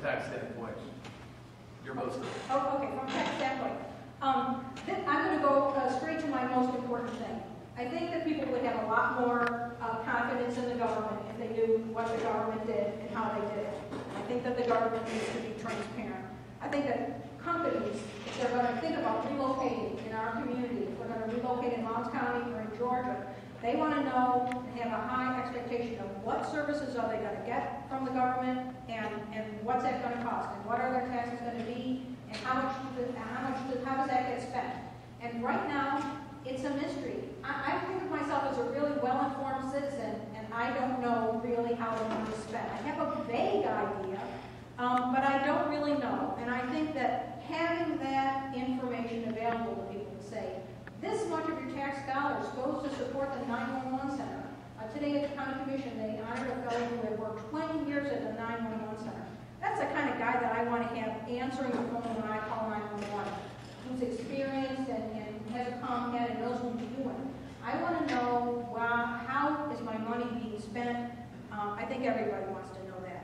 tax standpoint? Your most, Oh, okay, from tax standpoint. Um, I'm gonna go uh, straight to my most important thing. I think that people would have a lot more uh, confidence in the government if they knew what the government did and how they did it. I think that the government needs to be transparent. I think that companies, if they're gonna think about relocating in our community, if we're gonna relocate in Lowndes County or in Georgia, they wanna know, and have a high expectation of what services are they gonna get from the government and, and what's that gonna cost, and what are their taxes gonna be, and how much, do- how much, do- how does that get spent? And right now, it's a mystery. I, I think of myself as a really well-informed citizen, and I don't know really how the money is spent. I have a vague idea, um, but I don't really know. And I think that having that information available to people to say, this much of your tax dollars goes to support the 911 center. Uh, today at the county commission, they honored a fellow who had worked 20 years at the 911 center. That's the kind of guy that I want to have answering the phone when I call 911, who's experienced and, and has a calm head and knows what he's doing. I want to know, wow, how is my money being spent? Um, I think everybody wants to know that,